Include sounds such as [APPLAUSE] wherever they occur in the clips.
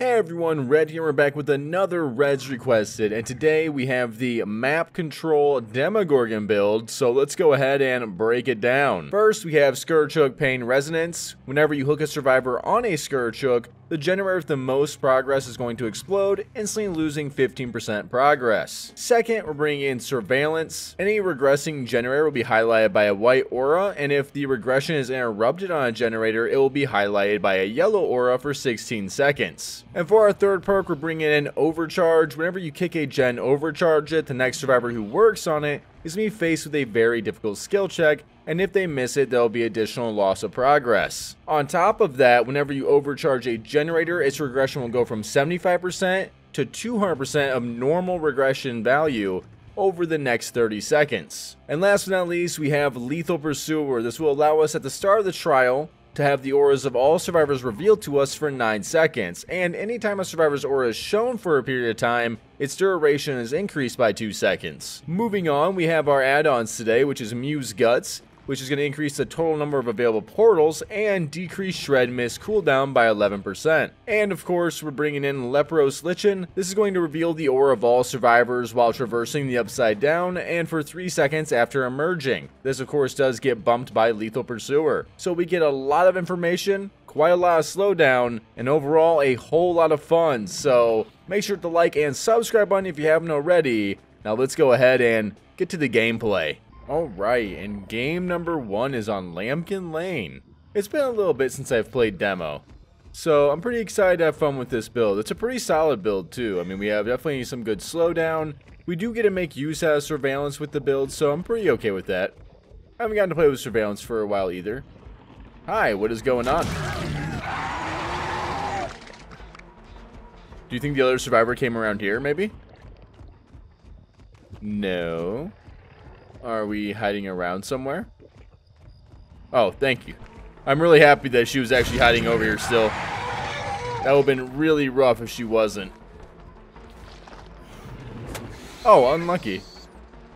Hey everyone, Red here, we're back with another Reds Requested, and today we have the Map Control Demogorgon build, so let's go ahead and break it down. First, we have Scourge Hook Pain Resonance. Whenever you hook a survivor on a Scourge Hook, the generator with the most progress is going to explode, instantly losing 15% progress. Second, we're bringing in Surveillance. Any regressing generator will be highlighted by a white aura, and if the regression is interrupted on a generator, it will be highlighted by a yellow aura for 16 seconds. And for our third perk, we're bringing in Overcharge. Whenever you kick a gen overcharge it, the next survivor who works on it is going to be faced with a very difficult skill check, and if they miss it, there'll be additional loss of progress. On top of that, whenever you overcharge a generator, its regression will go from 75% to 200% of normal regression value over the next 30 seconds. And last but not least, we have Lethal Pursuer. This will allow us at the start of the trial to have the auras of all survivors revealed to us for 9 seconds, and anytime a survivor's aura is shown for a period of time, its duration is increased by 2 seconds. Moving on, we have our add-ons today, which is Muse Guts, which is going to increase the total number of available portals and decrease Shred Mist cooldown by 11%. And of course, we're bringing in Leprous Lichen. This is going to reveal the aura of all survivors while traversing the Upside Down and for 3 seconds after emerging. This of course does get bumped by Lethal Pursuer. So we get a lot of information, quite a lot of slowdown, and overall a whole lot of fun. So make sure to like and subscribe button if you haven't already. Now let's go ahead and get to the gameplay. Alright, and game number one is on Lambkin Lane. It's been a little bit since I've played demo. So I'm pretty excited to have fun with this build. It's a pretty solid build too. I mean, we have definitely some good slowdown. We do get to make use out of surveillance with the build, so I'm pretty okay with that. I haven't gotten to play with surveillance for a while either. Hi, what is going on? Do you think the other survivor came around here, maybe? No. Are we hiding around somewhere? Oh, thank you. I'm really happy that she was actually hiding over here still. That would have been really rough if she wasn't. Oh, unlucky.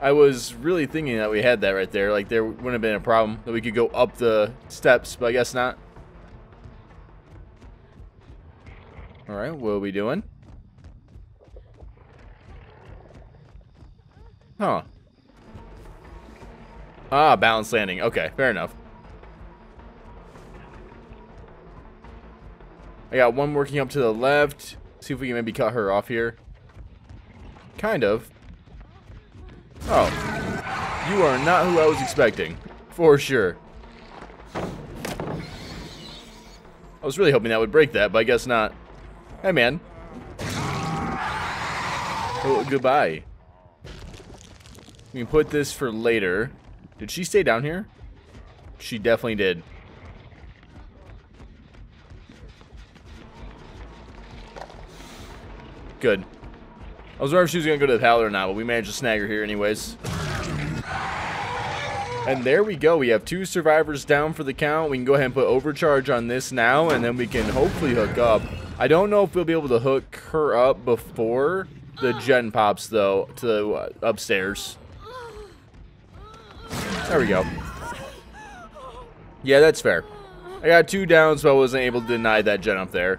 I was really thinking that we had that right there. Like, there wouldn't have been a problem that we could go up the steps, but I guess not. Alright, what are we doing? Huh. Ah, balanced landing. Okay, fair enough. I got one working up to the left. See if we can maybe cut her off here. Kind of. Oh. You are not who I was expecting. For sure. I was really hoping that would break that, but I guess not. Hey, man. Oh, goodbye. We can put this for later. Did she stay down here? She definitely did. Good. I was wondering if she was going to go to the pallet or not, but we managed to snag her here anyways. And there we go. We have two survivors down for the count. We can go ahead and put overcharge on this now, and then we can hopefully hook up. I don't know if we'll be able to hook her up before the gen pops, though, to uh, upstairs. There we go. Yeah, that's fair. I got two down, so I wasn't able to deny that gen up there.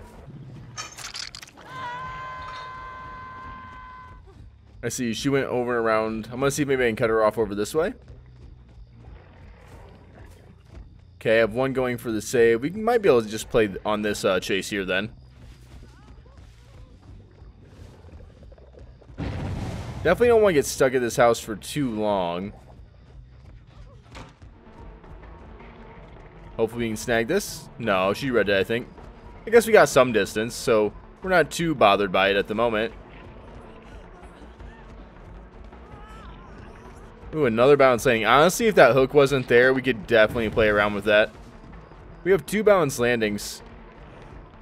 I see. She went over and around. I'm going to see if maybe I can cut her off over this way. Okay, I have one going for the save. We might be able to just play on this uh, chase here then. Definitely don't want to get stuck at this house for too long. Hopefully we can snag this. No, she read it, I think. I guess we got some distance, so we're not too bothered by it at the moment. Ooh, another balance landing. Honestly, if that hook wasn't there, we could definitely play around with that. We have two balance landings.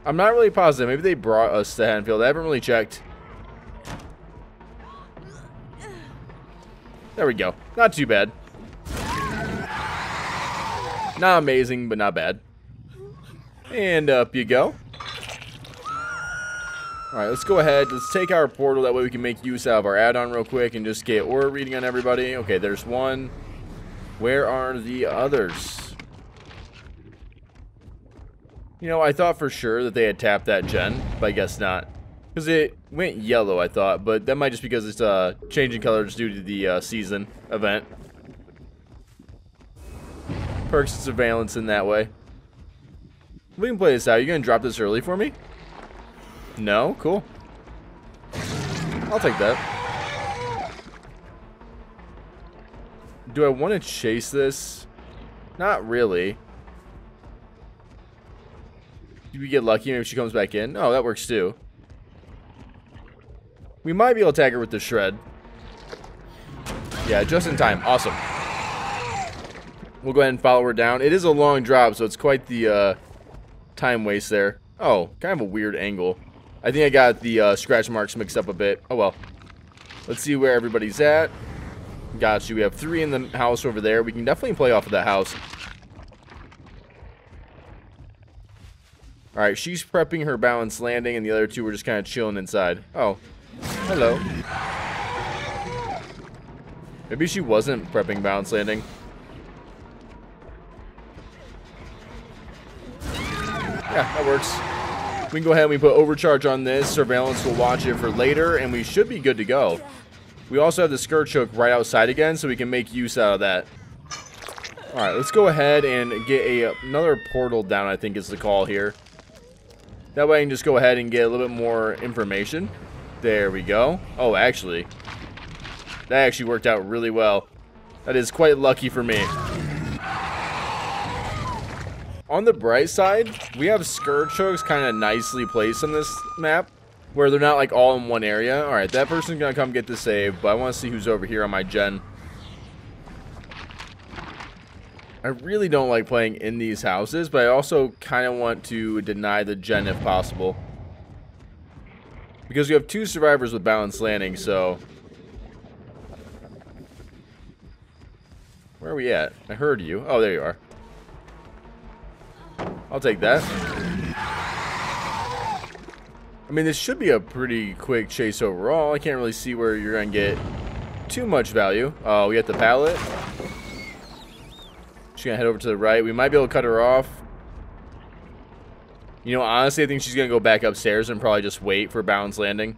I'm not really positive. Maybe they brought us to Haddonfield. I haven't really checked. There we go. Not too bad. Not amazing, but not bad. And up you go. Alright, let's go ahead. Let's take our portal. That way we can make use out of our add-on real quick and just get aura reading on everybody. Okay, there's one. Where are the others? You know, I thought for sure that they had tapped that gen, but I guess not. Because it went yellow, I thought, but that might just because it's uh, changing colors due to the uh, season event. Perks surveillance in that way. We can play this out. Are you to drop this early for me? No? Cool. I'll take that. Do I want to chase this? Not really. Do we get lucky maybe she comes back in? Oh, that works too. We might be able to tag her with the shred. Yeah, just in time. Awesome. We'll go ahead and follow her down. It is a long drop, so it's quite the uh, time waste there. Oh, kind of a weird angle. I think I got the uh, scratch marks mixed up a bit. Oh, well. Let's see where everybody's at. Got you. We have three in the house over there. We can definitely play off of that house. Alright, she's prepping her balanced landing, and the other two were just kind of chilling inside. Oh, Hello. Maybe she wasn't prepping bounce landing. Yeah, that works. We can go ahead and we put overcharge on this. Surveillance will watch it for later, and we should be good to go. We also have the Scourge Hook right outside again, so we can make use out of that. Alright, let's go ahead and get a, another portal down, I think is the call here. That way I can just go ahead and get a little bit more information. There we go. Oh, actually. That actually worked out really well. That is quite lucky for me. On the bright side, we have Scourge Hooks kind of nicely placed on this map. Where they're not like all in one area. Alright, that person's going to come get the save. But I want to see who's over here on my gen. I really don't like playing in these houses. But I also kind of want to deny the gen if possible. Because we have two survivors with balanced landing, so... Where are we at? I heard you. Oh, there you are. I'll take that. I mean, this should be a pretty quick chase overall. I can't really see where you're going to get too much value. Oh, we got the pallet. She's going to head over to the right. We might be able to cut her off. You know, honestly, I think she's going to go back upstairs and probably just wait for bounce landing.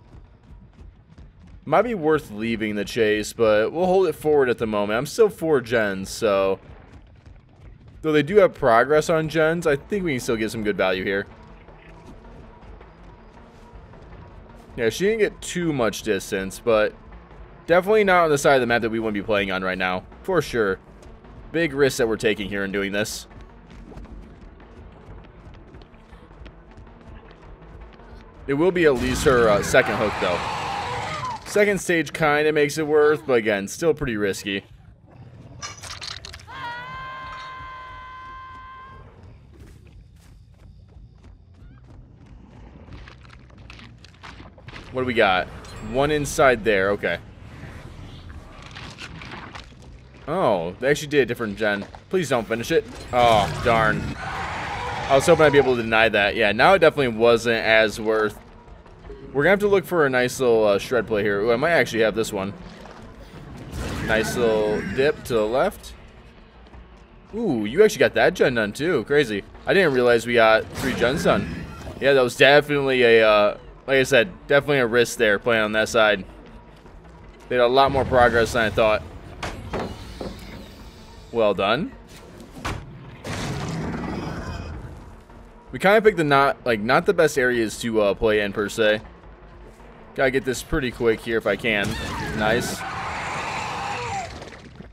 Might be worth leaving the chase, but we'll hold it forward at the moment. I'm still four gens, so... Though they do have progress on gens, I think we can still get some good value here. Yeah, she didn't get too much distance, but definitely not on the side of the map that we wouldn't be playing on right now. For sure. Big risk that we're taking here in doing this. It will be at least her uh, second hook, though. Second stage kind of makes it worth, but again, still pretty risky. What do we got? One inside there, okay. Oh, they actually did a different gen. Please don't finish it. Oh, darn. I was hoping I'd be able to deny that. Yeah, now it definitely wasn't as worth. We're going to have to look for a nice little uh, shred play here. Ooh, I might actually have this one. Nice little dip to the left. Ooh, you actually got that gen done too. Crazy. I didn't realize we got three gens done. Yeah, that was definitely a, uh, like I said, definitely a risk there playing on that side. Had a lot more progress than I thought. Well done. We kind of picked the not, like, not the best areas to uh, play in, per se. Gotta get this pretty quick here if I can. Nice.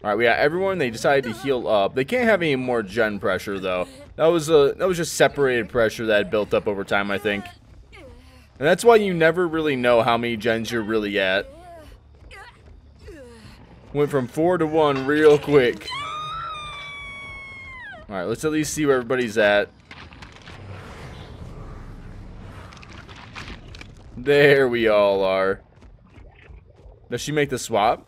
Alright, we got everyone. They decided to heal up. They can't have any more gen pressure, though. That was a that was just separated pressure that built up over time, I think. And that's why you never really know how many gens you're really at. Went from 4 to 1 real quick. Alright, let's at least see where everybody's at. There we all are. Does she make the swap?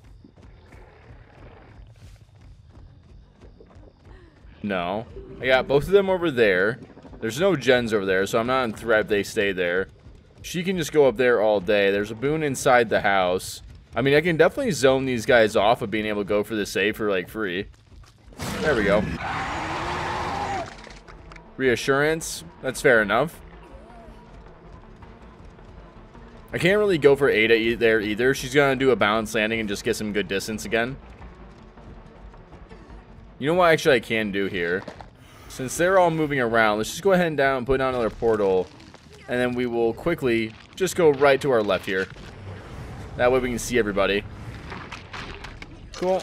No. I got both of them over there. There's no gens over there, so I'm not in threat they stay there. She can just go up there all day. There's a boon inside the house. I mean, I can definitely zone these guys off of being able to go for the save for, like, free. There we go. Reassurance. That's fair enough. I can't really go for Ada e there either. She's going to do a balance landing and just get some good distance again. You know what actually I can do here? Since they're all moving around, let's just go ahead and down and put down another portal. And then we will quickly just go right to our left here. That way we can see everybody. Cool.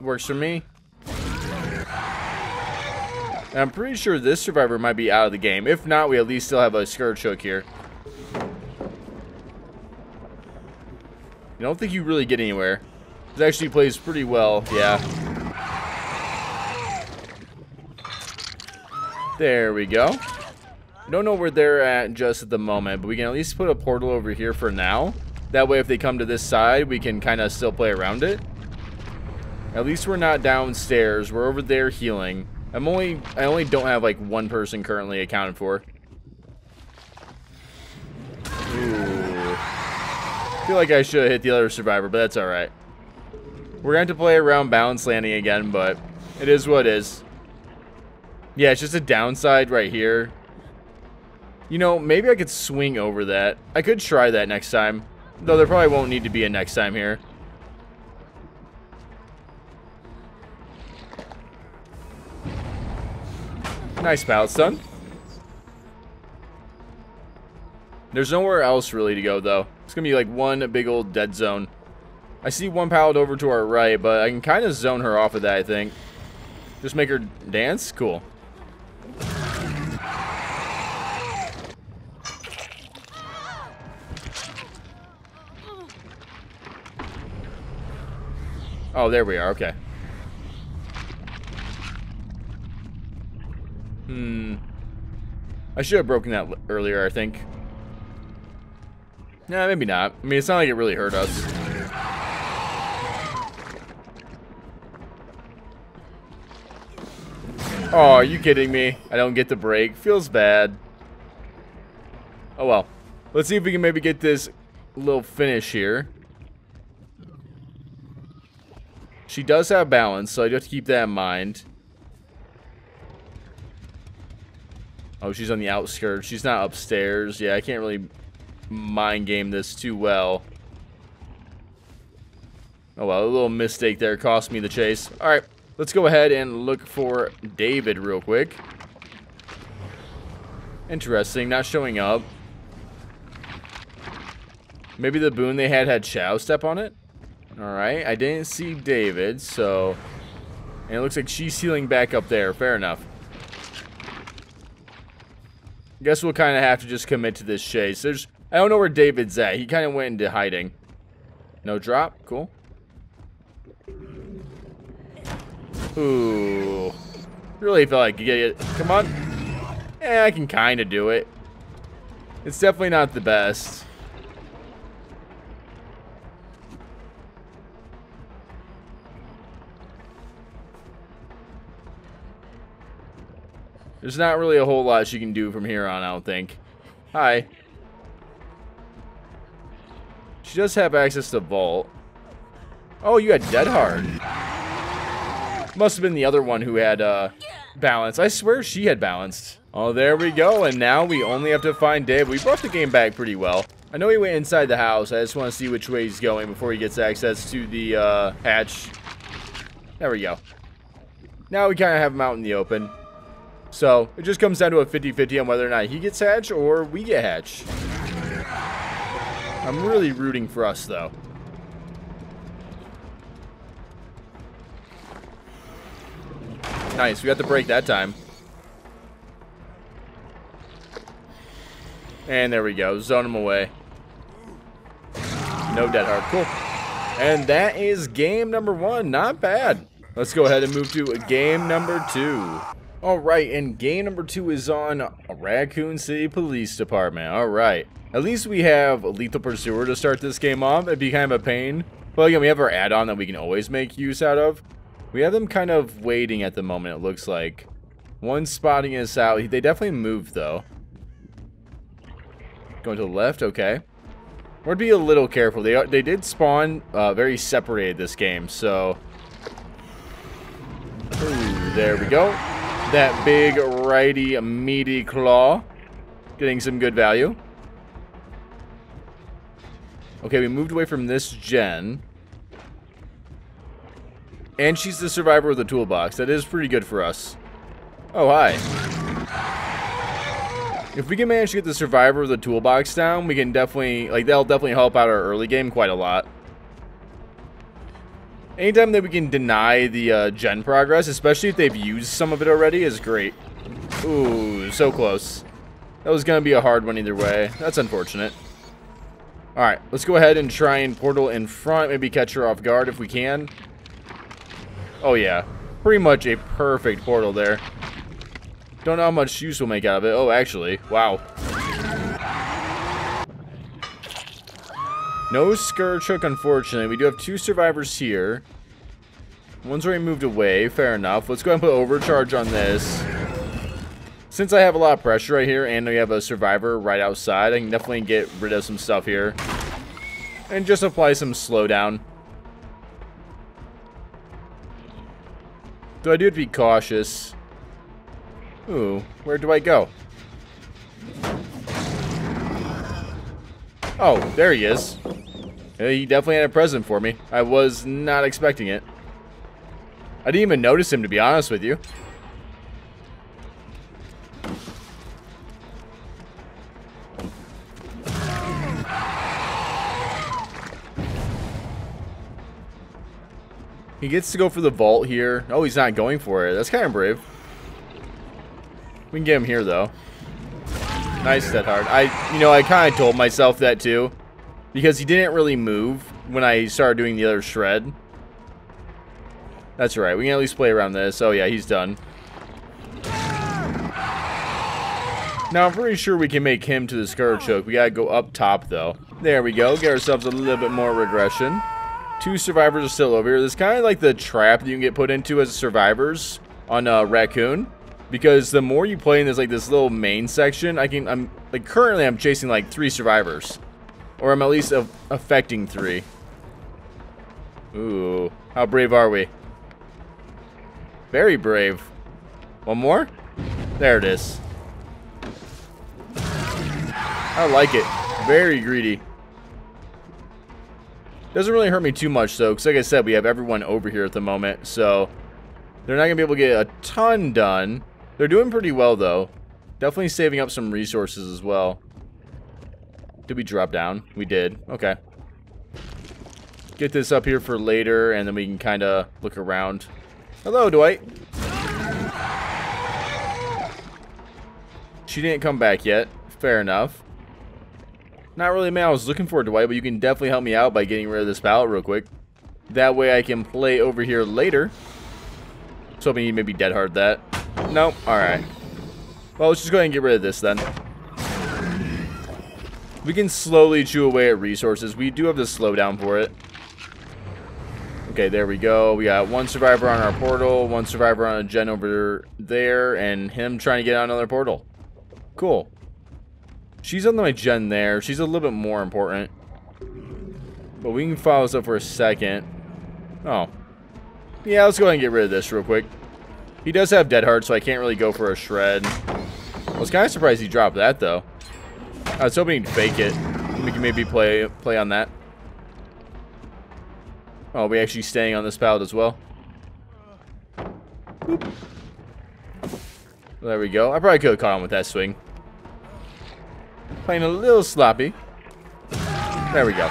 Works for me. And I'm pretty sure this survivor might be out of the game. If not, we at least still have a Scourge Hook here. I don't think you really get anywhere. This actually plays pretty well, yeah. There we go. Don't know where they're at just at the moment, but we can at least put a portal over here for now. That way if they come to this side, we can kind of still play around it. At least we're not downstairs. We're over there healing. I'm only, I only don't have like one person currently accounted for. feel like I should have hit the other survivor, but that's alright. We're going to have to play around balance landing again, but it is what it is. Yeah, it's just a downside right here. You know, maybe I could swing over that. I could try that next time. Though there probably won't need to be a next time here. Nice pallet stun. There's nowhere else really to go, though. It's going to be like one big old dead zone. I see one pallet over to our right, but I can kind of zone her off of that, I think. Just make her dance? Cool. Oh, there we are. Okay. Hmm. I should have broken that earlier, I think. Nah, maybe not. I mean, it's not like it really hurt us. Oh, are you kidding me? I don't get the break. Feels bad. Oh, well. Let's see if we can maybe get this little finish here. She does have balance, so I do have to keep that in mind. Oh, she's on the outskirts. She's not upstairs. Yeah, I can't really mind game this too well. Oh well, a little mistake there cost me the chase. Alright, let's go ahead and look for David real quick. Interesting, not showing up. Maybe the boon they had had Shadow Step on it? Alright, I didn't see David, so... And it looks like she's healing back up there. Fair enough. Guess we'll kind of have to just commit to this chase. There's I don't know where David's at. He kind of went into hiding. No drop. Cool. Ooh. Really felt like you get it. Come on. Yeah, I can kind of do it. It's definitely not the best. There's not really a whole lot she can do from here on, I don't think. Hi. She does have access to Vault. Oh, you had Dead Hard. Must have been the other one who had uh, balance. I swear she had balanced. Oh, there we go. And now we only have to find Dave. We brought the game back pretty well. I know he went inside the house. I just want to see which way he's going before he gets access to the uh, hatch. There we go. Now we kind of have him out in the open. So, it just comes down to a 50-50 on whether or not he gets hatch or we get hatch. I'm really rooting for us, though. Nice, we got the break that time. And there we go, zone him away. No dead hard, cool. And that is game number one, not bad. Let's go ahead and move to game number two. Alright, and game number two is on Raccoon City Police Department. Alright. At least we have a Lethal Pursuer to start this game off. It'd be kind of a pain. But again, we have our add-on that we can always make use out of. We have them kind of waiting at the moment, it looks like. One spotting us out. They definitely moved, though. Going to the left, okay. To be a little careful. They they did spawn uh, very separated this game, so... Ooh, there we go. That big, righty, meaty claw. Getting some good value. Okay, we moved away from this gen. And she's the survivor of the toolbox. That is pretty good for us. Oh, hi. If we can manage to get the survivor of the toolbox down, we can definitely, like, that'll definitely help out our early game quite a lot. Anytime that we can deny the uh, gen progress, especially if they've used some of it already, is great. Ooh, so close. That was going to be a hard one either way. That's unfortunate. Alright, let's go ahead and try and portal in front. Maybe catch her off guard if we can. Oh, yeah. Pretty much a perfect portal there. Don't know how much use we'll make out of it. Oh, actually. Wow. No Scourge Hook, unfortunately. We do have two survivors here. One's already moved away. Fair enough. Let's go ahead and put Overcharge on this. Since I have a lot of pressure right here and we have a survivor right outside, I can definitely get rid of some stuff here. And just apply some slowdown. Though I do have to be cautious. Ooh, where do I go? Oh, there he is. He definitely had a present for me. I was not expecting it. I didn't even notice him, to be honest with you. He gets to go for the vault here. Oh, he's not going for it. That's kind of brave. We can get him here, though. Nice, Dead Hard. I, you know, I kind of told myself that, too. Because he didn't really move when I started doing the other shred. That's right. We can at least play around this. Oh, yeah, he's done. Now, I'm pretty sure we can make him to the Scourge Hook. We gotta go up top, though. There we go. Get ourselves a little bit more regression. Two survivors are still over here. This kind of like the trap that you can get put into as survivors on uh, Raccoon. Because the more you play in this like this little main section, I can I'm like currently I'm chasing like three survivors. Or I'm at least affecting three. Ooh. How brave are we? Very brave. One more? There it is. I like it. Very greedy. Doesn't really hurt me too much, though, because like I said, we have everyone over here at the moment, so they're not going to be able to get a ton done. They're doing pretty well, though. Definitely saving up some resources as well. Did we drop down? We did. Okay. Get this up here for later, and then we can kind of look around. Hello, Dwight. She didn't come back yet. Fair enough. Not really man I was looking for, Dwight, but you can definitely help me out by getting rid of this pallet real quick. That way I can play over here later. So hoping you maybe dead hard that. Nope. Alright. Well, let's just go ahead and get rid of this then. We can slowly chew away at resources. We do have the slowdown for it. Okay, there we go. We got one survivor on our portal, one survivor on a gen over there, and him trying to get on another portal. Cool. She's on my gen there. She's a little bit more important. But we can follow this up for a second. Oh. Yeah, let's go ahead and get rid of this real quick. He does have Dead Hard, so I can't really go for a shred. I was kind of surprised he dropped that, though. I was hoping he'd fake it. We can maybe play play on that. Oh, we actually staying on this pallet as well. Boop. There we go. I probably could have caught him with that swing. Playing a little sloppy. There we go.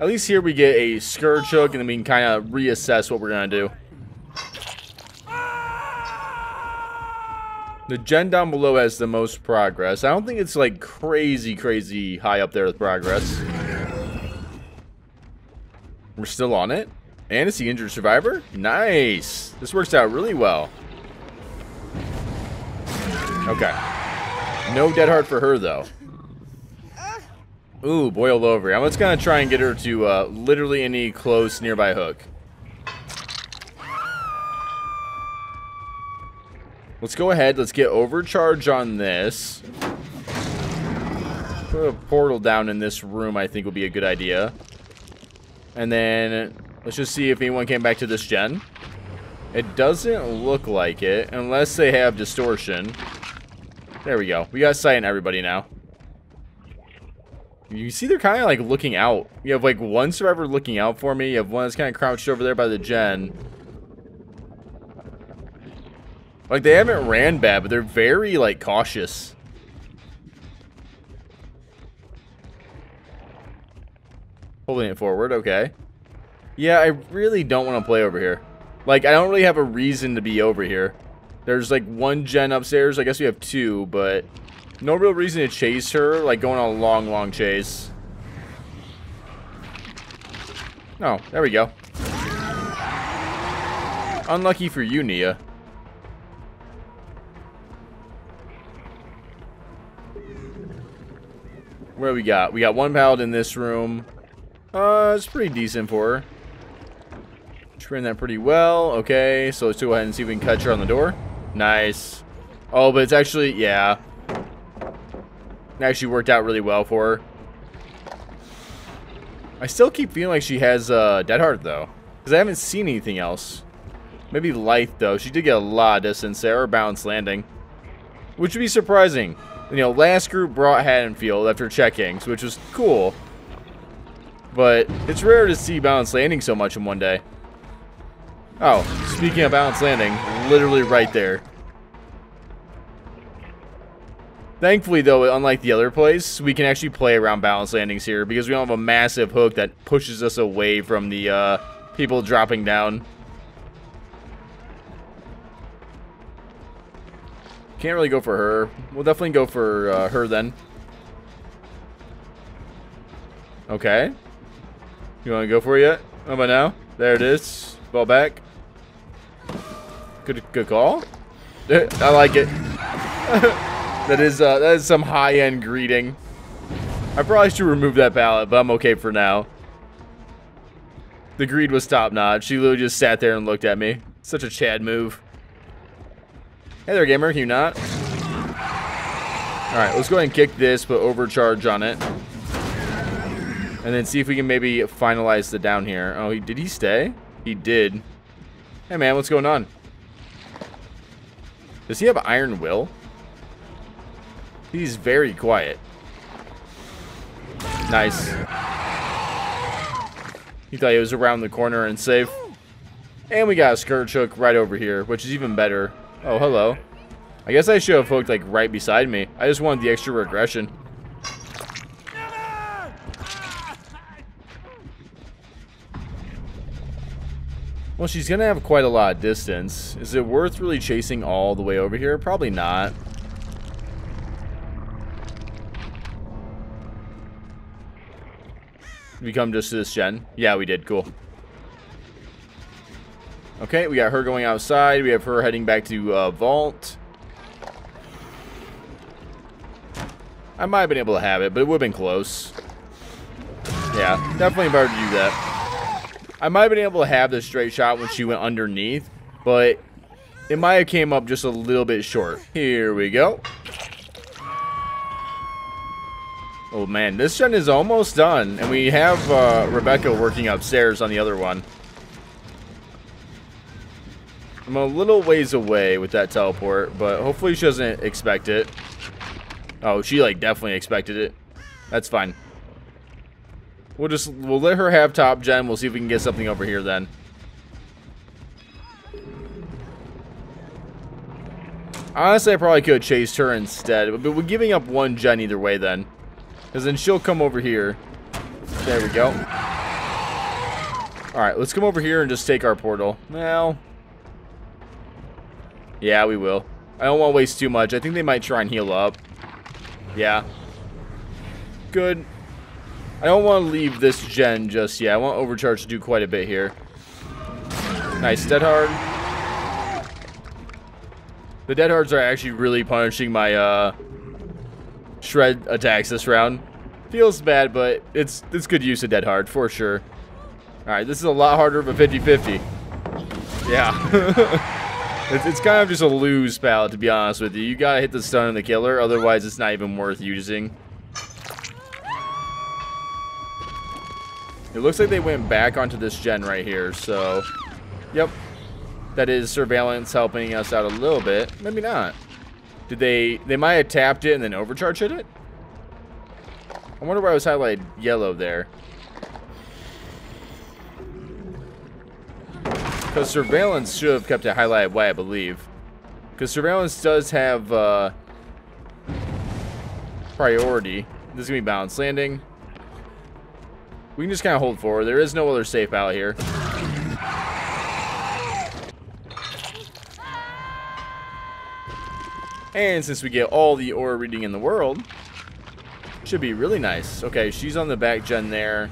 At least here we get a Scourge Hook, and then we can kind of reassess what we're going to do. The gen down below has the most progress. I don't think it's like crazy, crazy high up there with progress. We're still on it. And it's the injured survivor. Nice. This works out really well. Okay. No dead hard for her, though. Ooh, boiled over. I'm just to try and get her to uh, literally any close nearby hook. Let's go ahead. Let's get overcharge on this. Put a portal down in this room, I think, would be a good idea. And then let's just see if anyone came back to this gen. It doesn't look like it, unless they have distortion. There we go. We got sight on everybody now. You see they're kind of like looking out. You have like one survivor looking out for me. You have one that's kind of crouched over there by the gen. Like they haven't ran bad, but they're very like cautious. Holding it forward, okay. Yeah, I really don't want to play over here. Like, I don't really have a reason to be over here. There's like one gen upstairs. I guess we have two, but no real reason to chase her, like going on a long, long chase. Oh, there we go. Unlucky for you, Nea. Where we got? We got one pallet in this room. Uh, it's pretty decent for her. Train that pretty well. Okay, so let's go ahead and see if we can catch her on the door. Nice. Oh, but it's actually, yeah. It actually worked out really well for her. I still keep feeling like she has uh, Dead Hard, though. Because I haven't seen anything else. Maybe Lithe, though. She did get a lot of distance there, or Balance Landing. Which would be surprising. You know, last group brought Haddonfield after checkings, which was cool. But it's rare to see Balance Landing so much in one day. Oh, speaking of Balance Landing, literally right there. Thankfully, though, unlike the other place, we can actually play around balance landings here because we don't have a massive hook that pushes us away from the uh, people dropping down. Can't really go for her. We'll definitely go for uh, her then. Okay. You want to go for it yet? How about now? There it is. Ball back. Good, good call. [LAUGHS] I like it. [LAUGHS] That is uh, that is some high-end greeting. I probably should remove that pallet, but I'm okay for now. The greed was top-notch. She literally just sat there and looked at me. Such a Chad move. Hey there, gamer. Can you not? Alright, let's go ahead and kick this, but overcharge on it. And then see if we can maybe finalize the down here. Oh, he, did he stay? He did. Hey, man, what's going on? Does he have Iron Will? He's very quiet. Nice. He thought he was around the corner and safe. And we got a Scourge Hook right over here, which is even better. Oh, hello. I guess I should have hooked, like, right beside me. I just wanted the extra regression. Well, she's going to have quite a lot of distance. Is it worth really chasing all the way over here? Probably not. We come just to this gen? Yeah, we did. Cool. Okay, we got her going outside. We have her heading back to uh, Vault. I might have been able to have it, but it would have been close. Yeah, definitely better to do that. I might have been able to have the straight shot when she went underneath, but it might have came up just a little bit short. Here we go. Oh man, this gen is almost done, and we have uh, Rebecca working upstairs on the other one. I'm a little ways away with that teleport, but hopefully she doesn't expect it. Oh, she like definitely expected it. That's fine. We'll just, we'll let her have top gen. We'll see if we can get something over here then. Honestly, I probably could have chased her instead, but we're giving up one gen either way then. Because then she'll come over here. There we go. Alright, let's come over here and just take our portal. Well. Yeah, we will. I don't want to waste too much. I think they might try and heal up. Yeah. Good. I don't want to leave this gen just yet. I want Overcharge to do quite a bit here. Nice, Dead Hard. The Dead Hards are actually really punishing my, uh, Shred attacks this round. Feels bad, but it's it's good use of Dead Hard, for sure. Alright, this is a lot harder of a 50-50. Yeah. [LAUGHS] it's, it's kind of just a lose pallet, to be honest with you. You gotta hit the stun and the killer, otherwise it's not even worth using. It looks like they went back onto this gen right here, so... Yep. That is surveillance helping us out a little bit. Maybe not. Did they... They might have tapped it and then overcharge hit it? I wonder why I was highlighted yellow there. Because surveillance should have kept it highlighted white, I believe. Because surveillance does have uh, priority. This is going to be balanced landing. We can just kind of hold forward. There is no other safe out here. And since we get all the aura reading in the world, should be really nice. Okay, she's on the back gen there.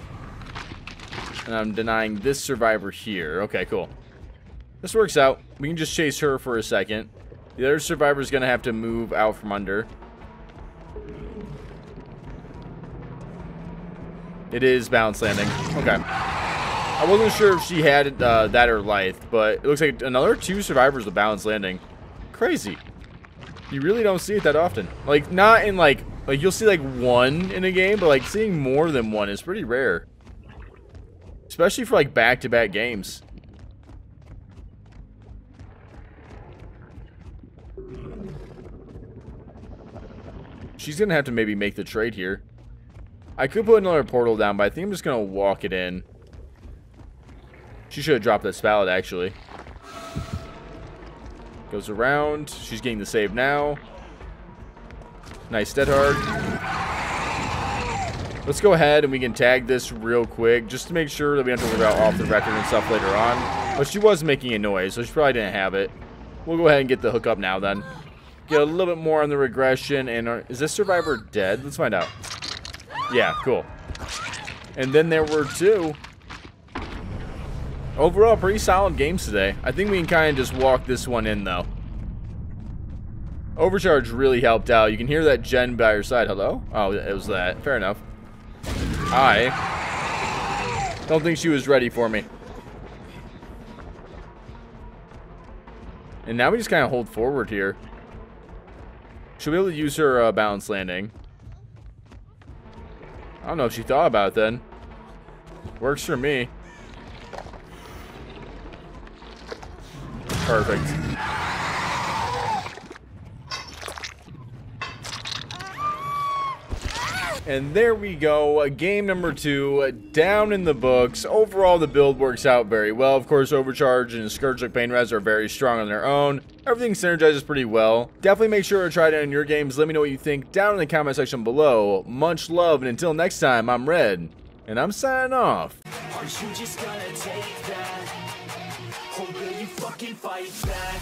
And I'm denying this survivor here. Okay, cool. This works out. We can just chase her for a second. The other survivor's to have to move out from under. It is balance landing. Okay. I wasn't sure if she had uh, that or Lithe, but it looks like another two survivors with balance landing. Crazy. You really don't see it that often. Like, not in like, like you'll see like one in a game, but like seeing more than one is pretty rare. Especially for like back-to-back -back games. She's to have to maybe make the trade here. I could put another portal down, but I think I'm just to walk it in. She should have dropped that spallad, actually. Goes around. She's getting the save now. Nice dead hard. Let's go ahead and we can tag this real quick just to make sure that we don't worry about off the record and stuff later on. But she was making a noise, so she probably didn't have it. We'll go ahead and get the hook up now then. Get a little bit more on the regression. And is this survivor dead? Let's find out. Yeah, cool. And then there were two. Overall, pretty solid games today. I think we can kind of just walk this one in, though. Overcharge really helped out. You can hear that gen by your side. Hello? Oh, it was that. Fair enough. I don't think she was ready for me. And now we just kind of hold forward here. She'll be able to use her uh, balance landing. I don't know if she thought about it then. Works for me. Perfect. And there we go, uh, game number two, uh, down in the books. Overall, the build works out very well. Of course, Overcharge and Scourge like Pain Res are very strong on their own. Everything synergizes pretty well. Definitely make sure to try it out in your games. Let me know what you think down in the comment section below. Much love, and until next time, I'm Red, and I'm signing off. Fight back?